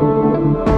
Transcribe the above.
Música